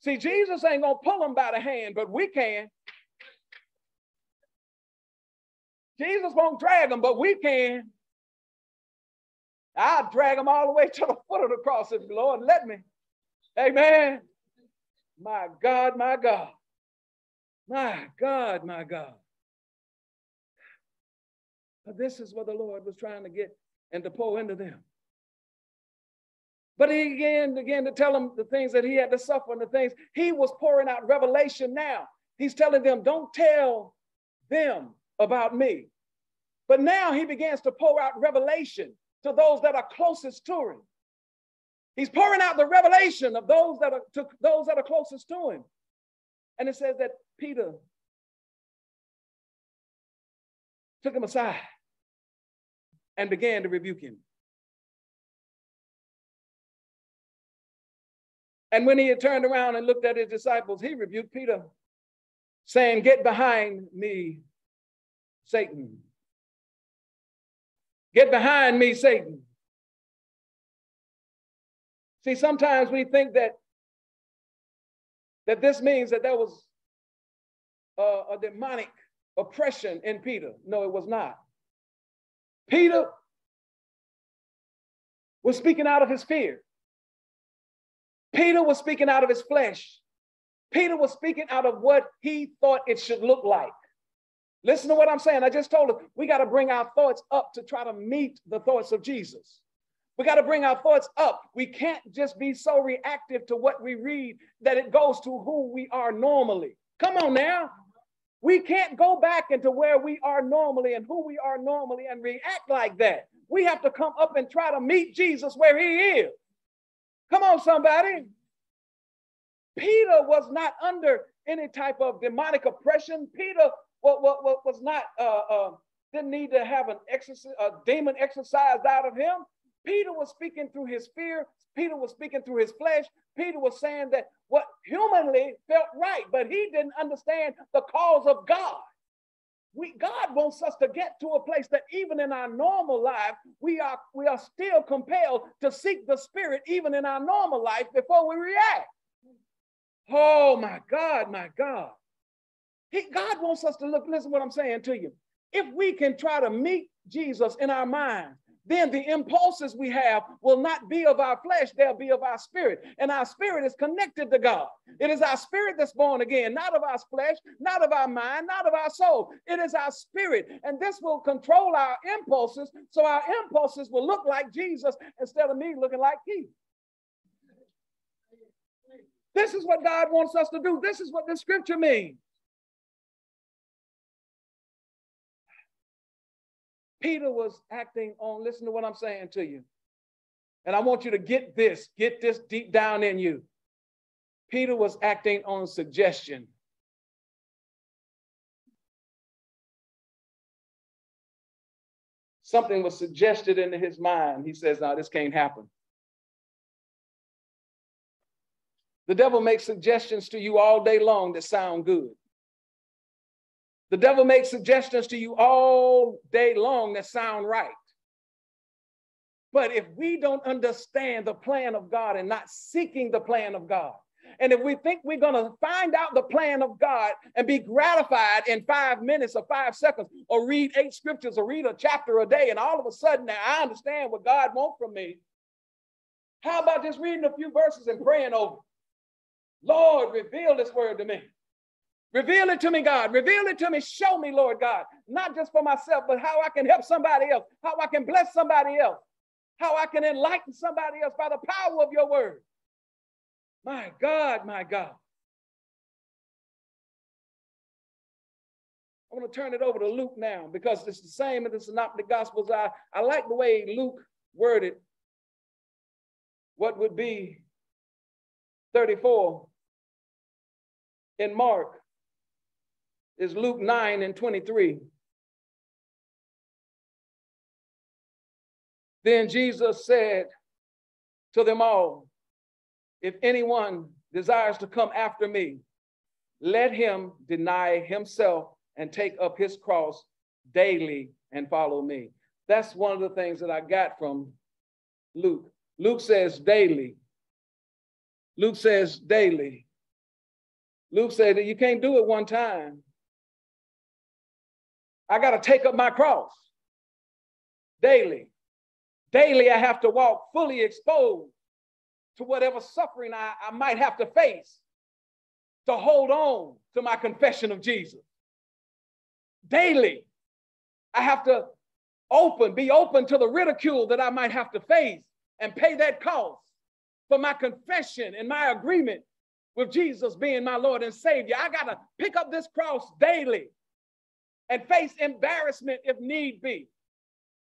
See, Jesus ain't going to pull them by the hand, but we can. Jesus won't drag them, but we can. I'll drag them all the way to the foot of the cross if the Lord let me. Amen. My God, my God. My God, my God. But this is what the Lord was trying to get and to pour into them. But he began, began to tell them the things that he had to suffer and the things he was pouring out revelation now. He's telling them, don't tell them about me. But now he begins to pour out revelation to those that are closest to him. He's pouring out the revelation of those that are to those that are closest to him. And it says that Peter took him aside and began to rebuke him. And when he had turned around and looked at his disciples, he rebuked Peter, saying, Get behind me, Satan. Get behind me, Satan. See, sometimes we think that, that this means that there was a, a demonic oppression in Peter. No, it was not. Peter was speaking out of his fear. Peter was speaking out of his flesh. Peter was speaking out of what he thought it should look like. Listen to what I'm saying. I just told us we got to bring our thoughts up to try to meet the thoughts of Jesus. We got to bring our thoughts up. We can't just be so reactive to what we read that it goes to who we are normally. Come on now. We can't go back into where we are normally and who we are normally and react like that. We have to come up and try to meet Jesus where he is. Come on, somebody. Peter was not under any type of demonic oppression. Peter what, what was not uh, uh, didn't need to have an exorcist, a demon exercised out of him. Peter was speaking through his fear. Peter was speaking through his flesh. Peter was saying that what humanly felt right, but he didn't understand the cause of God. We, God wants us to get to a place that even in our normal life, we are, we are still compelled to seek the Spirit even in our normal life before we react. Oh my God, my God. He, God wants us to look, listen what I'm saying to you. If we can try to meet Jesus in our mind, then the impulses we have will not be of our flesh, they'll be of our spirit. And our spirit is connected to God. It is our spirit that's born again, not of our flesh, not of our mind, not of our soul. It is our spirit. And this will control our impulses. So our impulses will look like Jesus instead of me looking like He. This is what God wants us to do. This is what the scripture means. Peter was acting on, listen to what I'm saying to you. And I want you to get this, get this deep down in you. Peter was acting on suggestion. Something was suggested into his mind. He says, No, this can't happen. The devil makes suggestions to you all day long that sound good. The devil makes suggestions to you all day long that sound right. But if we don't understand the plan of God and not seeking the plan of God, and if we think we're going to find out the plan of God and be gratified in five minutes or five seconds, or read eight scriptures or read a chapter a day, and all of a sudden now I understand what God wants from me, how about just reading a few verses and praying over? Lord, reveal this word to me. Reveal it to me, God. Reveal it to me. Show me, Lord God, not just for myself, but how I can help somebody else, how I can bless somebody else, how I can enlighten somebody else by the power of your word. My God, my God. I want to turn it over to Luke now because it's the same in the Synoptic Gospels. I, I like the way Luke worded what would be 34 in Mark is Luke 9 and 23. Then Jesus said to them all, If anyone desires to come after me, let him deny himself and take up his cross daily and follow me. That's one of the things that I got from Luke. Luke says daily. Luke says daily. Luke said that you can't do it one time. I got to take up my cross daily. Daily, I have to walk fully exposed to whatever suffering I, I might have to face to hold on to my confession of Jesus. Daily, I have to open, be open to the ridicule that I might have to face and pay that cost for my confession and my agreement with Jesus being my Lord and Savior. I got to pick up this cross daily and face embarrassment if need be.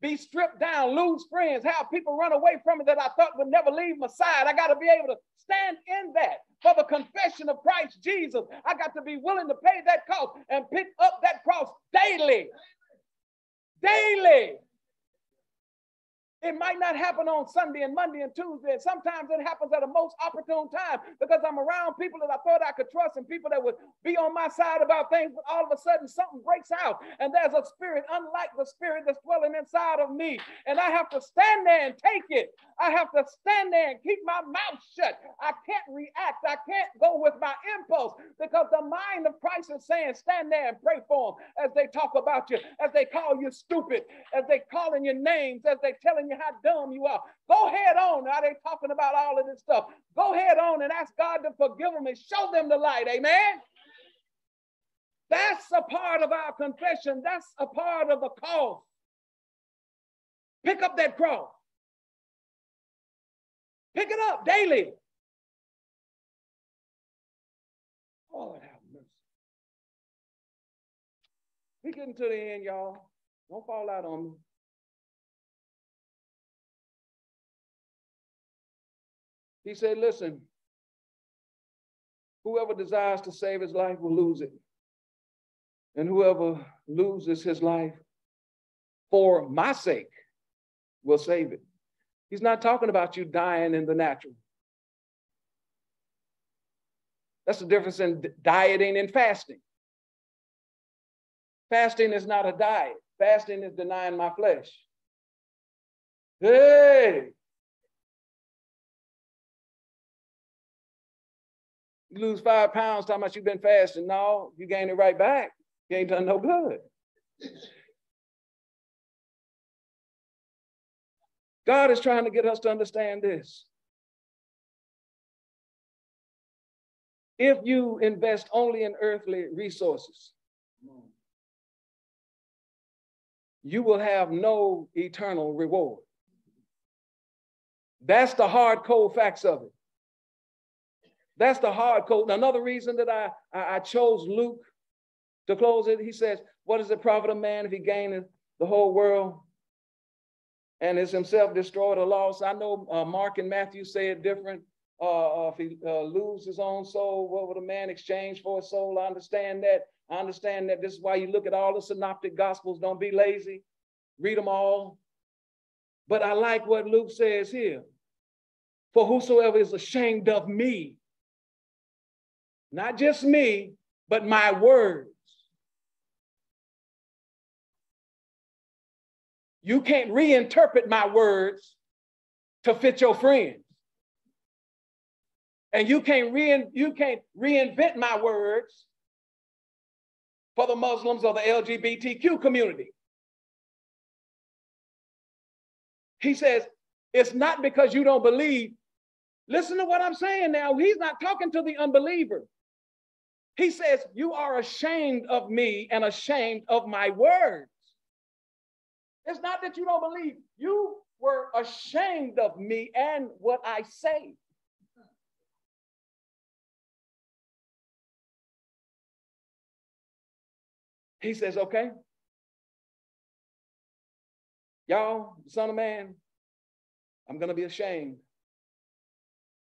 Be stripped down, lose friends, have people run away from me that I thought would never leave my side. I got to be able to stand in that for the confession of Christ Jesus. I got to be willing to pay that cost and pick up that cross daily. Daily. It might not happen on Sunday and Monday and Tuesday. And sometimes it happens at a most opportune time because I'm around people that I thought I could trust and people that would be on my side about things. But all of a sudden, something breaks out. And there's a spirit unlike the spirit that's dwelling inside of me. And I have to stand there and take it. I have to stand there and keep my mouth shut. I can't react. I can't go with my impulse because the mind of Christ is saying, stand there and pray for them as they talk about you, as they call you stupid, as they calling your names, as they telling you how dumb you are. Go head on. Now they talking about all of this stuff. Go head on and ask God to forgive them and show them the light. Amen. That's a part of our confession. That's a part of the cause. Pick up that cross. Pick it up daily. Lord have mercy. We getting to the end, y'all. Don't fall out on me. He said, Listen, whoever desires to save his life will lose it. And whoever loses his life for my sake will save it. He's not talking about you dying in the natural. That's the difference in dieting and fasting. Fasting is not a diet. Fasting is denying my flesh. Hey, You lose five pounds, talking about you've been fasting. No, you gain it right back. You ain't done no good. God is trying to get us to understand this. If you invest only in earthly resources, you will have no eternal reward. That's the hard, cold facts of it. That's the hard code. Another reason that I, I, I chose Luke to close it, he says, What is the profit of man if he gaineth the whole world and is himself destroyed or lost? I know uh, Mark and Matthew say it different. Uh, uh if he uh, lose his own soul, what would a man exchange for a soul? I understand that. I understand that. This is why you look at all the synoptic gospels. Don't be lazy. Read them all. But I like what Luke says here. For whosoever is ashamed of me not just me, but my words. You can't reinterpret my words to fit your friends. And you can't, you can't reinvent my words for the Muslims or the LGBTQ community. He says, it's not because you don't believe. Listen to what I'm saying now. He's not talking to the unbeliever. He says, You are ashamed of me and ashamed of my words. It's not that you don't believe, you were ashamed of me and what I say. He says, Okay. Y'all, son of man, I'm going to be ashamed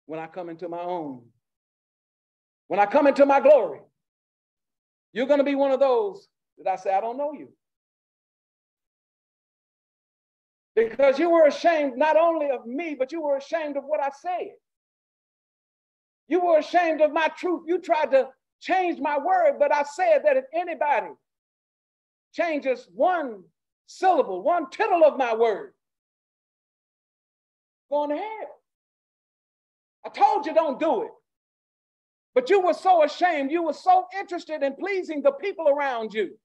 when I come into my own when I come into my glory, You're going to be one of those that I say, I don't know you. Because you were ashamed not only of me, but you were ashamed of what I said. You were ashamed of my truth. You tried to change my word, but I said that if anybody changes one syllable, one tittle of my word, going to hell. I told you don't do it. But you were so ashamed, you were so interested in pleasing the people around you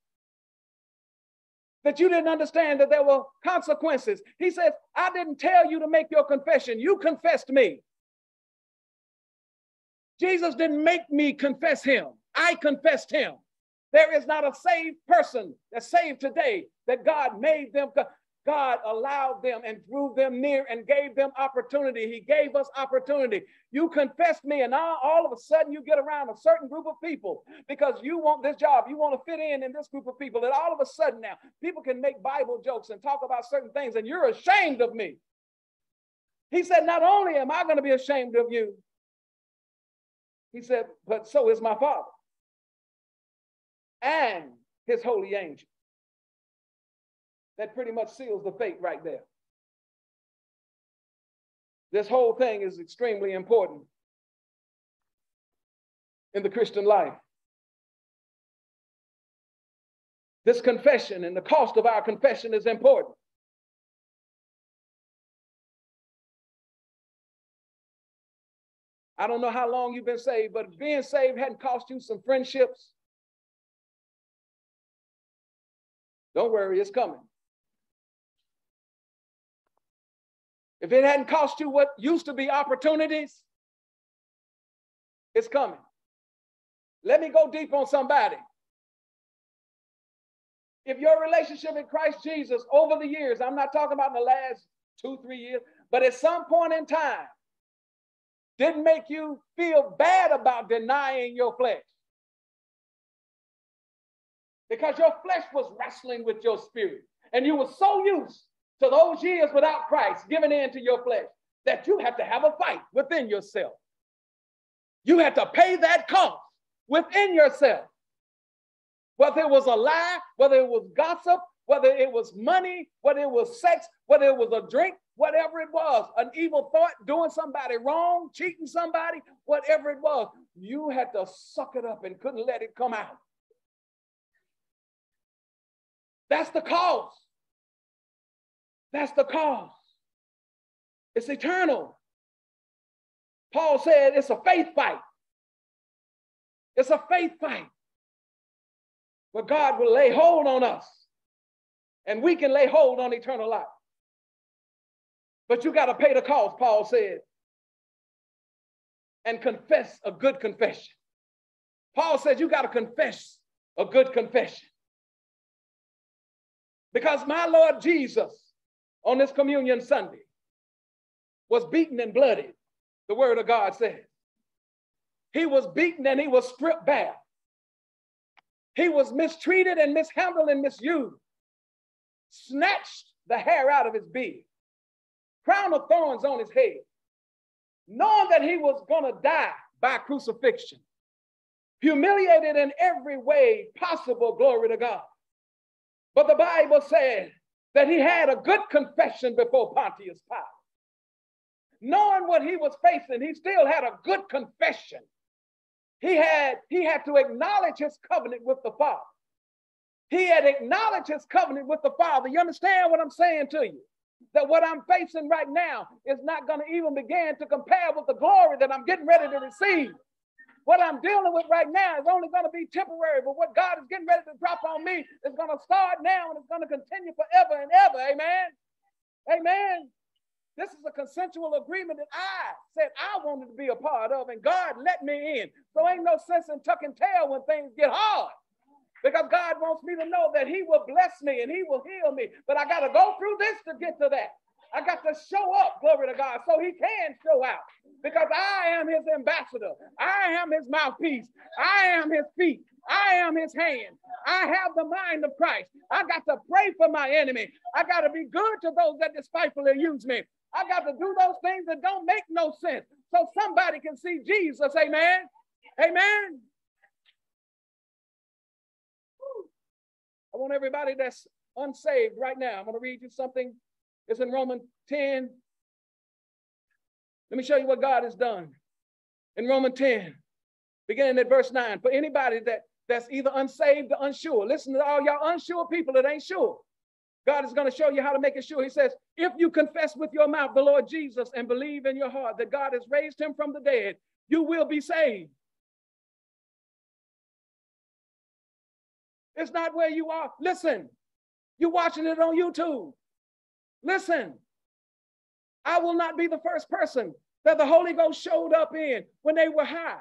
that you didn't understand that there were consequences. He says, I didn't tell you to make your confession, you confessed me. Jesus didn't make me confess him, I confessed him. There is not a saved person that's saved today that God made them. God allowed them and drew them near and gave them opportunity. He gave us opportunity. You confessed me, and now all of a sudden you get around a certain group of people because you want this job. You want to fit in in this group of people. And all of a sudden now, people can make Bible jokes and talk about certain things, and you're ashamed of me. He said, Not only am I going to be ashamed of you, he said, but so is my Father and his holy angel that pretty much seals the fate right there. This whole thing is extremely important in the Christian life. This confession and the cost of our confession is important. I don't know how long you've been saved, but being saved hadn't cost you some friendships. Don't worry, it's coming. If it hadn't cost you what used to be opportunities, it's coming. Let me go deep on somebody. If your relationship in Christ Jesus over the years, I'm not talking about in the last two, three years, but at some point in time, didn't make you feel bad about denying your flesh. Because your flesh was wrestling with your spirit, and you were so used to those years without Christ, giving in to your flesh, that you have to have a fight within yourself. You had to pay that cost within yourself. Whether it was a lie, whether it was gossip, whether it was money, whether it was sex, whether it was a drink, whatever it was, an evil thought, doing somebody wrong, cheating somebody, whatever it was, you had to suck it up and couldn't let it come out. That's the cause. That's the cause. It's eternal. Paul said it's a faith fight. It's a faith fight. But God will lay hold on us, and we can lay hold on eternal life. But you got to pay the cost, Paul said, and confess a good confession. Paul said you got to confess a good confession. Because my Lord Jesus on this communion Sunday was beaten and blooded, the word of God says. He was beaten and he was stripped bare. He was mistreated and mishandled and misused, snatched the hair out of his beard, crown of thorns on his head, knowing that he was going to die by crucifixion, humiliated in every way possible, glory to God. But the Bible says that he had a good confession before Pontius Pilate. Knowing what he was facing, he still had a good confession. He had, he had to acknowledge his covenant with the Father. He had acknowledged his covenant with the Father. You understand what I'm saying to you? That what I'm facing right now is not going to even begin to compare with the glory that I'm getting ready to receive. What I'm dealing with right now is only going to be temporary, but what God is getting ready to drop on me is going to start now and it's going to continue forever and ever. Amen. Amen. This is a consensual agreement that I said I wanted to be a part of, and God let me in. So ain't no sense in tucking tail when things get hard. Because God wants me to know that He will bless me and He will heal me. But I got to go through this to get to that. I got to show up, glory to God, so He can show out because I am his ambassador. I am his mouthpiece. I am his feet. I am his hand. I have the mind of Christ. I got to pray for my enemy. I got to be good to those that despitefully use me. I got to do those things that don't make no sense so somebody can see Jesus. Amen. Amen. I want everybody that's unsaved right now. I'm going to read you something. It's in Romans 10. Let me show you what God has done. In Romans 10, beginning at verse 9. For anybody that, that's either unsaved or unsure, listen to all y'all unsure people that ain't sure. God is going to show you how to make it sure. He says, if you confess with your mouth the Lord Jesus and believe in your heart that God has raised him from the dead, you will be saved. It's not where you are. Listen, you're watching it on YouTube. Listen, I will not be the first person that the Holy Ghost showed up in when they were high.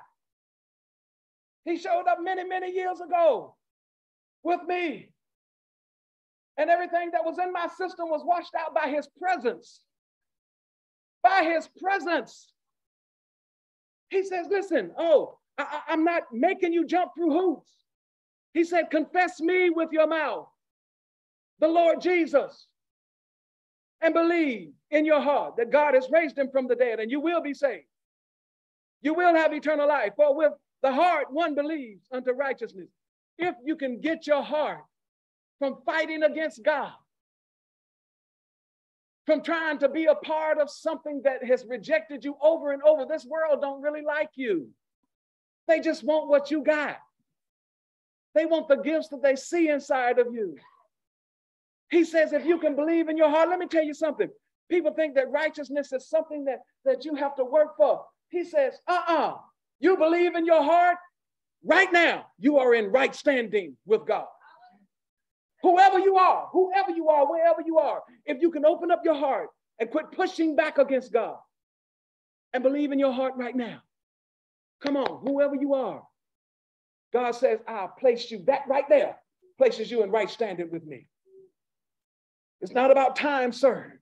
He showed up many, many years ago with me. And everything that was in my system was washed out by his presence. By his presence. He says, Listen, oh, I, am not making you jump through hoops. He said, Confess me with your mouth, the Lord Jesus, and believe in your heart that God has raised him from the dead, and you will be saved. You will have eternal life. For with the heart one believes unto righteousness. If you can get your heart from fighting against God, from trying to be a part of something that has rejected you over and over. This world don't really like you. They just want what you got. They want the gifts that they see inside of you. He says, if you can believe in your heart, let me tell you something. People think that righteousness is something that, that you have to work for. He says, uh-uh. You believe in your heart, right now, you are in right standing with God. Whoever you are, whoever you are, wherever you are, if you can open up your heart and quit pushing back against God and believe in your heart right now. Come on, whoever you are. God says, I'll place you, that right there places you in right standing with me. It's not about time sir.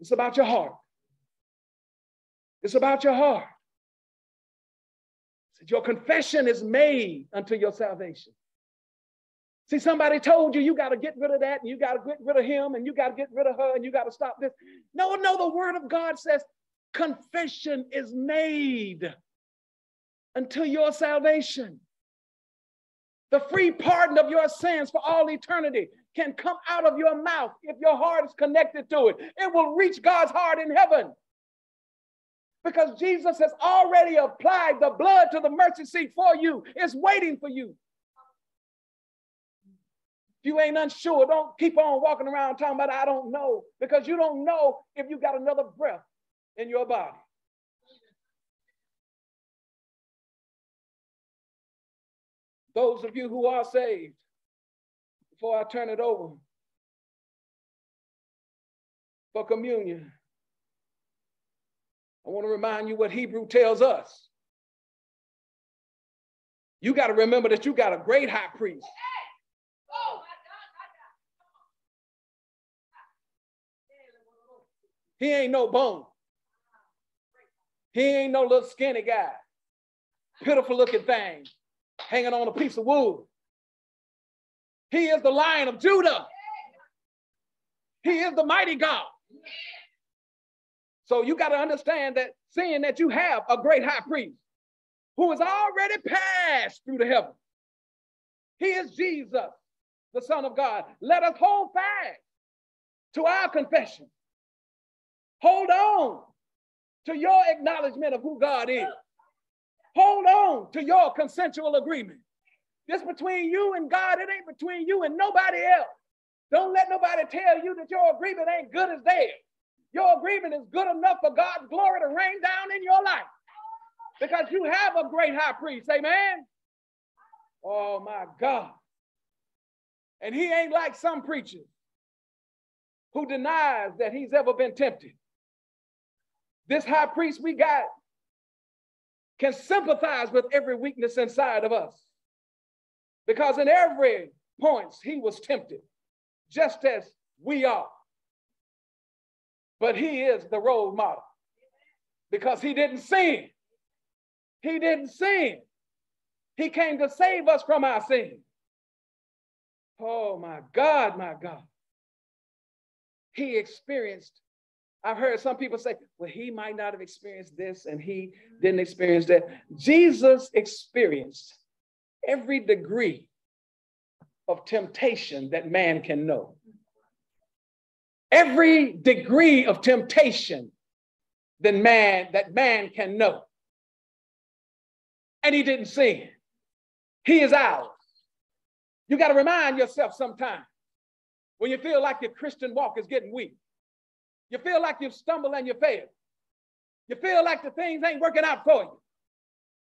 It's about your heart. It's about your heart. Your confession is made unto your salvation. See, somebody told you you got to get rid of that and you got to get rid of him and you got to get rid of her and you got to stop this. No, no, the word of God says confession is made until your salvation. The free pardon of your sins for all eternity can come out of your mouth if your heart is connected to it. It will reach God's heart in heaven. Because Jesus has already applied the blood to the mercy seat for you. It's waiting for you. If you ain't unsure, don't keep on walking around talking about, I don't know, because you don't know if you got another breath in your body. Those of you who are saved, before I turn it over for communion, I want to remind you what Hebrew tells us. You got to remember that you got a great high priest. He ain't no bone. He ain't no little skinny guy, pitiful looking thing, hanging on a piece of wood. He is the lion of Judah. He is the mighty God. So you got to understand that seeing that you have a great high priest who has already passed through the heaven. He is Jesus, the Son of God. Let us hold fast to our confession. Hold on to your acknowledgement of who God is. Hold on to your consensual agreement. This between you and God, it ain't between you and nobody else. Don't let nobody tell you that your agreement ain't good as theirs. Your agreement is good enough for God's glory to rain down in your life because you have a great high priest. Amen. Oh my God. And he ain't like some preachers who denies that he's ever been tempted. This high priest we got can sympathize with every weakness inside of us. Because in every point he was tempted, just as we are. But he is the role model because he didn't sin. He didn't sin. He came to save us from our sin. Oh my God, my God. He experienced I've heard some people say, well, he might not have experienced this and he didn't experience that. Jesus experienced every degree of temptation that man can know. Every degree of temptation that man that man can know. And he didn't sin. He is ours. You got to remind yourself sometimes when you feel like your Christian walk is getting weak. You feel like you've stumbled and you failed. You feel like the things ain't working out for you.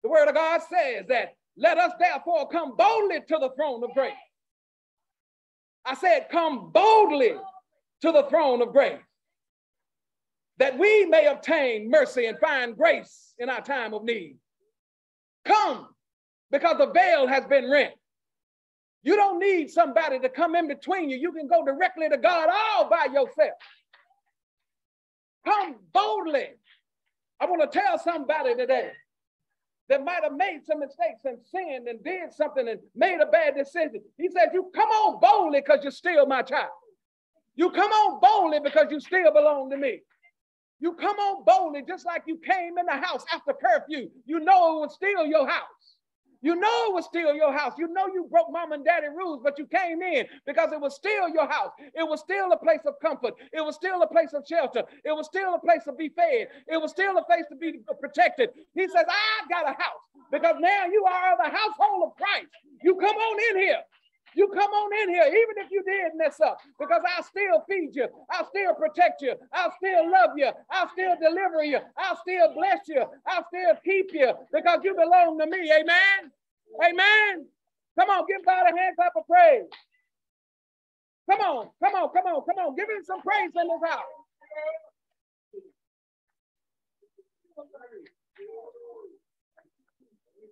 The word of God says that let us therefore come boldly to the throne of grace. I said, come boldly to the throne of grace that we may obtain mercy and find grace in our time of need. Come because the veil has been rent. You don't need somebody to come in between you. You can go directly to God all by yourself. Come boldly. I want to tell somebody today that might have made some mistakes and sinned and did something and made a bad decision. He says, You come on boldly because you're still my child. You come on boldly because you still belong to me. You come on boldly just like you came in the house after curfew. You know it was still your house. You know it was still your house. You know you broke mom and daddy rules, but you came in because it was still your house. It was still a place of comfort. It was still a place of shelter. It was still a place to be fed. It was still a place to be protected. He says, I got a house because now you are the household of Christ. You come on in here. You come on in here, even if you did mess up, because I'll still feed you. I'll still protect you. I'll still love you. I'll still deliver you. I'll still bless you. I'll still keep you because you belong to me. Amen. Amen. Come on, give God a hand clap of praise. Come on, come on, come on, come on. Give him some praise in this house.